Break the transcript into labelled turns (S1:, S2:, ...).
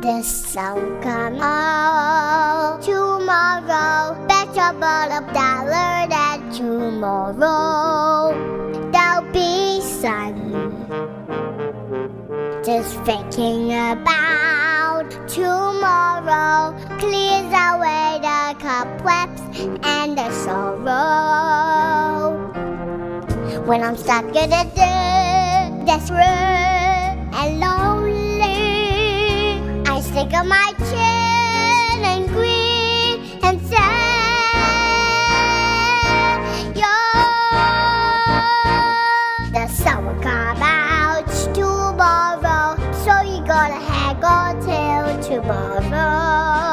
S1: the sun come out tomorrow. Better ball of dollar than tomorrow. There'll be sun. Just thinking about tomorrow clears away the cobwebs and the sorrow. When I'm stuck in Though my and green and sad, The sun will come out tomorrow, so you gotta hang on till tomorrow.